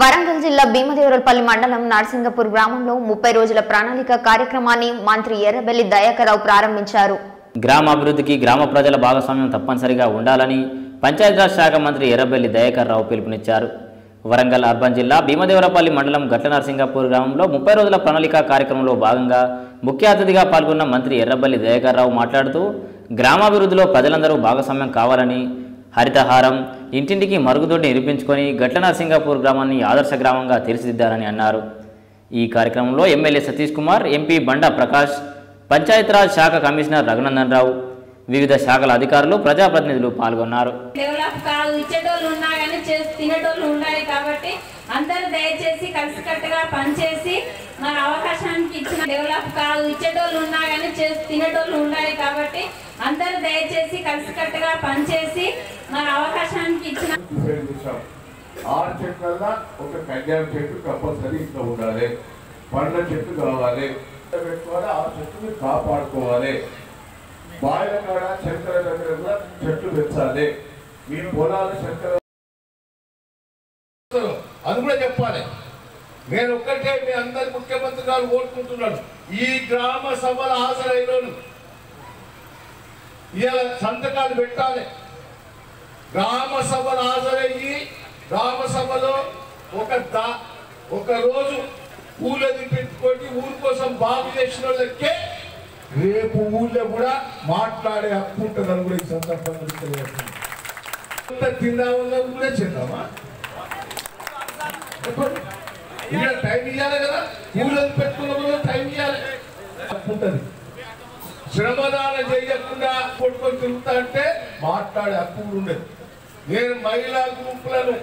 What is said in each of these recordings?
వరంగల్ జిల్లా భీమదేవరపల్లి మండలం నరసింగపూర్ గ్రామంలో ముప్పై రోజుల ప్రణాళిక కార్యక్రమాన్ని మంత్రి ఎర్రబెల్లి దయాకరావు ప్రారంభించారు. గ్రామాభివృద్ధికి గ్రామ ప్రజల భాగస్వామ్యం తప్పనిసరిగా ఉండాలని పంచాయతీరాజ్ శాఖ మంత్రి ఎర్రబెల్లి దయాకర్రావు పిలుపునిచ్చారు. వరంగల్ అర్బన్ జిల్లా భీమదేవరపల్లి మండలం గట్ల నరసింగపూర్ గ్రామంలో ముప్పై రోజుల ప్రణాళిక కార్యక్రమంలో భాగంగా ముఖ్య అతిథిగా పాల్గొన్న మంత్రి ఎర్రబెల్లి దయాకర్రావు మాట్లాడుతూ గ్రామాభివృద్ధిలో ప్రజలందరూ భాగస్వామ్యం కావాలని హరితహారం ఇంటింటికి మరుగుదొడ్డి నిరూపించుకొని గట్ల నరసింగపూర్ గ్రామాన్ని ఆదర్శ గ్రామంగా తీర్చిదిద్దారని అన్నారు. ఈ కార్యక్రమంలో ఎమ్మెల్యే సతీష్ కుమార్ ఎంపీ బండా ప్రకాష్ పంచాయతీరాజ్ శాఖ కమిషనర్ రఘునందన్ రావు వివిధ శాఖల అధికారులు ప్రజాప్రతినిధులు పాల్గొన్నారు. డెవలప్ కాదు ఇచ్చేటోళ్ళు ఉన్నా కానీ చేసి తినేటోళ్ళు ఉండాలి కాబట్టి అందరూ దయచేసి కలిసికట్టుగా పనిచేసి మరి అవకాశానికి ఇచ్చిన డెవలప్ కాదు ఇచ్చేటోళ్ళు ఉన్నా కానీ చేసి తినేటోళ్ళు ఉండాలి కాబట్టి అందరూ దయచేసి కలిసికట్టుగా పనిచేసి మరి అవకాశానికి ఇచ్చిన ఆరు చెట్లల్లో ఒక కళ్యాణ చెట్టు కంపల్సరీ ఇంట్లో ఉండాలి. పండ్ల చెట్టు కావాలి. పెట్టుకోవాలి ఆ చెట్టుని కాపాడుకోవాలి. బాయిల కాడ శంకర దగ్గర కూడా చెట్లు పెంచాలి. మీ పొలాలు శంకర అది కూడా చెప్పాలి. నేను ఒక్కటే మీ అందరి ముఖ్యమంత్రి గారు కోరుకుంటున్నాను. ఈ గ్రామ సభల హాజరైన వాళ్ళు సంతకాలు పెట్టాలి. గ్రామ సభలు హాజరయ్యి గ్రామ సభలో ఒక దా ఒక రోజు ఊళ్ళది పెట్టుకొని ఊరి కోసం బాగు చేసిన వాళ్ళకే రేపు ఊళ్ళో కూడా మాట్లాడే హక్కు ఉంటుందని కూడా ఈ సందర్భంగా తెలియజేస్తున్నాను. తిందామన్నా కూడా చేద్దామా ఇక్కడ టైం ఇవ్వాలి కదా. ఊళ్ళో పెట్టుకున్న కూడా టైం ఇవ్వాలి హక్కు ఉంటుంది. శ్రమదానం చేయకుండా కొట్టుకొని తిరుగుతా అంటే మాట్లాడే హక్కు కూడా ఉండదు. నేను మహిళా గ్రూపులను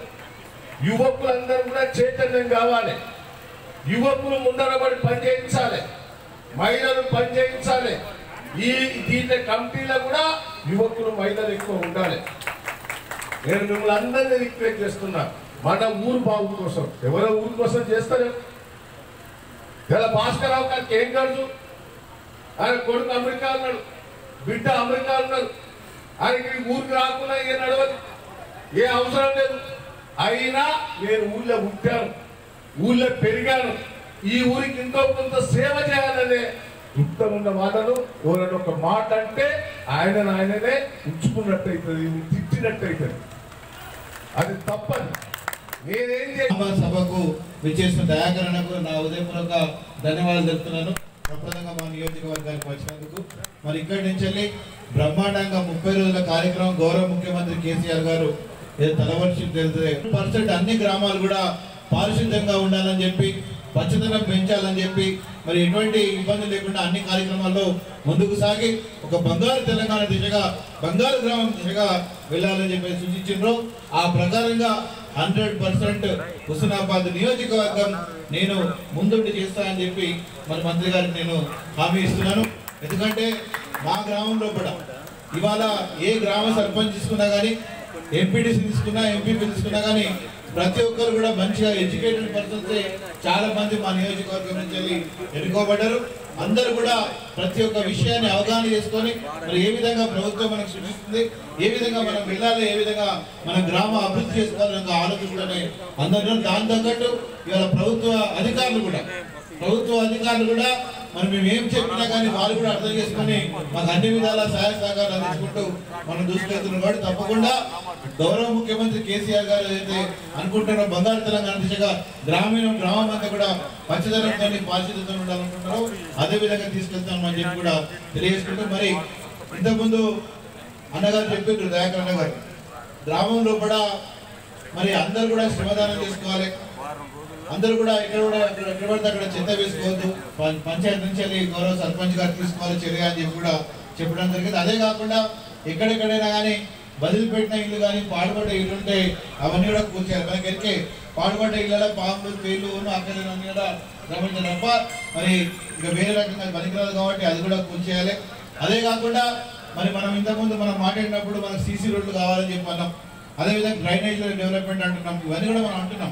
యువకులందరూ కూడా చైతన్యం కావాలి. యువకులు ముందరబడి పనిచేయించాలి మహిళలు పనిచేయించాలి ఈ దీని కమిటీలో కూడా యువకులు మహిళలు ఎక్కువ ఉండాలి. నేను మిమ్మల్ని అందరినీ రిక్వెస్ట్ చేస్తున్నా మన ఊరు బాబు కోసం ఎవరో ఊరి కోసం చేస్తారు? ఇలా భాస్కరరావు గారికి ఏం తెలుసు ఆయన కొడుకు అమెరికా ఉన్నాడు బిడ్డ అమెరికా ఉన్నాడు. ఆయనకి ఊరికి రాకుండా ఏ నడవదు ఏ అవసరం లేదు. అయినా నేను ఊళ్ళో ఉంటాను ఊళ్ళో పెరిగాను. ఈ ఊరికి ఎంతో కొంత సేవ చేయాలనే ఉన్న మాటలు ఎవరైనా ఒక మాట అంటే ఆయన ఆయననే ఉంచుకున్నట్టయితుంది అవుతుంది అవుతుంది అది తప్పదు. నేనేం చేయాలి సభకు విచ్చేసిన దయాకరణకు నా ఉదయపూర్వక ధన్యవాదాలు తెలుపుతున్నాను. ప్రప్రదంగా మా నియోజకవర్గానికి వచ్చినందుకు. మరి ఇక్కడి నుంచి వెళ్ళి బ్రహ్మాండంగా ముప్పై రోజుల కార్యక్రమం గౌరవ ముఖ్యమంత్రి కేసీఆర్ గారు ఏదో తలవర్షం తెలిస్తే పర్సెంట్ అన్ని గ్రామాలు కూడా పారిశుద్ధ్యంగా ఉండాలని చెప్పి స్వచ్ఛతను పెంచాలని చెప్పి మరి ఎటువంటి ఇబ్బంది లేకుండా అన్ని కార్యక్రమాల్లో ముందుకు సాగి ఒక బంగారు తెలంగాణ దిశగా బంగారు గ్రామం దిశగా వెళ్ళాలని చెప్పి సూచించారు ఆ ప్రకారంగా హండ్రెడ్ పర్సెంట్ హుస్నాబాద్ నియోజకవర్గం నేను ముందుండి చేస్తానని చెప్పి మరి మంత్రి గారికి నేను హామీ ఇస్తున్నాను. ఎందుకంటే మా గ్రామంలో కూడా ఇవాళ ఏ గ్రామ సర్పంచ్ తీసుకున్నా కానీ ఎంపీటీసీ తీసుకున్నా ఎంపీపీ తీసుకున్నా కానీ ప్రతి ఒక్కరు కూడా మంచిగా ఎడ్యుకేటెడ్ పర్సన్స్ చాలా మంది మా నియోజకవర్గం నుంచి వెళ్ళి ఎన్నుకోబడ్డారు. అందరూ కూడా ప్రతి ఒక్క విషయాన్ని అవగాహన చేసుకొని మరి ఏ విధంగా ప్రభుత్వం మనకు సృష్టిస్తుంది ఏ విధంగా మనం వెళ్ళాలి ఏ విధంగా మన గ్రామ అభివృద్ధి చేసుకోవాలని ఒక అందరూ దాని తగ్గట్టు ఇవాళ ప్రభుత్వ అధికారులు కూడా ప్రభుత్వ అధికారులు కూడా మరి మేము ఏం చెప్పినా కానీ వాళ్ళు కూడా అర్థం చేసుకొని మాకు అన్ని విధాలా సహాయ సహకారాలు అందించుకుంటూ మనం దూసుకెళ్తున్నాం కాబట్టి తప్పకుండా గౌరవ ముఖ్యమంత్రి కేసీఆర్ గారు ఏదైతే అనుకుంటున్నారో బంగారు తెలంగాణ దిశగా గ్రామీణ గ్రామం అంతా కూడా పచ్చదనంతో పారిశుద్ధ్యంతో ఉండాలనుకుంటారో అదే విధంగా తీసుకెళ్తామని చెప్పి కూడా తెలియజేసుకుంటూ మరి ఇంతకుముందు అన్నగారు చెప్పిండ్రు దయాకర్ అన్నగారు గ్రామంలో కూడా మరి అందరు కూడా శ్రమదానం చేసుకోవాలి. అందరూ కూడా ఎక్కడ కూడా ఎక్కడ ఎక్కడ పడితే అక్కడ చెత్త వేసుకోవద్దు. పంచాయతీ నుంచి వెళ్ళి గౌరవ సర్పంచ్ గారు తీసుకోవాలి చర్య అని చెప్పి కూడా చెప్పడం జరిగింది. అదే కాకుండా ఎక్కడెక్కడైనా కానీ వదిలిపెట్టిన ఇల్లు కానీ పాడుపడ్డ ఇల్లు ఉంటే అవన్నీ కూడా కూర్చారు మనకి ఎరికే పాడుపడ్డ ఇళ్ళ పాములు పేర్లు అక్కడ కూడా గమనించాలి తప్ప మరి ఇక వేరే రకంగా పనికిరాదు కాబట్టి అది కూడా కూర్చేయాలి అదే కాకుండా మరి మనం ఇంతకుముందు మనం మాట్లాడినప్పుడు మనకు సీసీ రోడ్లు కావాలని చెప్పి అన్నాం. అదేవిధంగా డ్రైనేజ్ డెవలప్మెంట్ అంటున్నాం. ఇవన్నీ కూడా మనం అంటున్నాం.